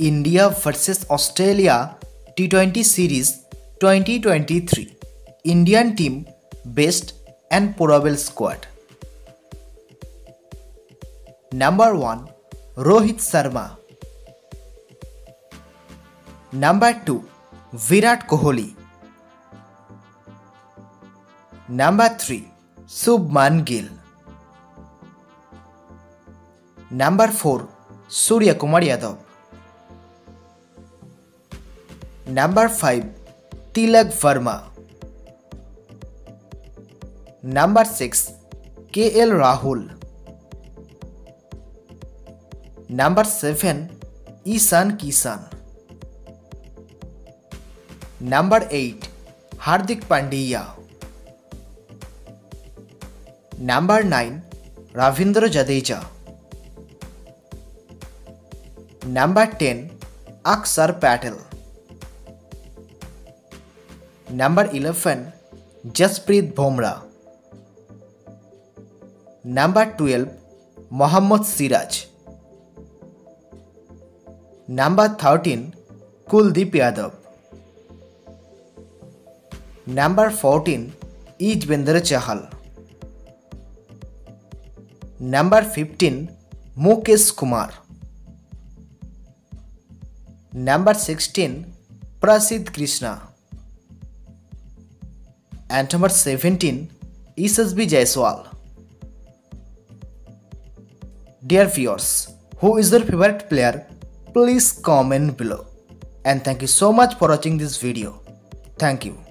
India versus Australia T twenty series 2023 Indian team best and probable squad number one Rohit Sharma number two Virat Kohli number three Shubman Gill number four Surya Kumar Yadav number five Tilak Varma number six K L Rahul number seven Ishan Kishan number eight Hardik Pandya number nine Ravindra Jadeja number ten Axar Patel Number 11 Jasprit Bumrah. Number 12 Mohammad Siraj. Number 13 Kuldeep Yadav. Number 14 Yuzvendra Chahal. Number 15 Mukesh Kumar. Number 16 Prasidh Krishna. And number 17 SSB Jaiswal. Dear viewers, who is your favorite player? Please comment below. And thank you so much for watching this video. Thank you.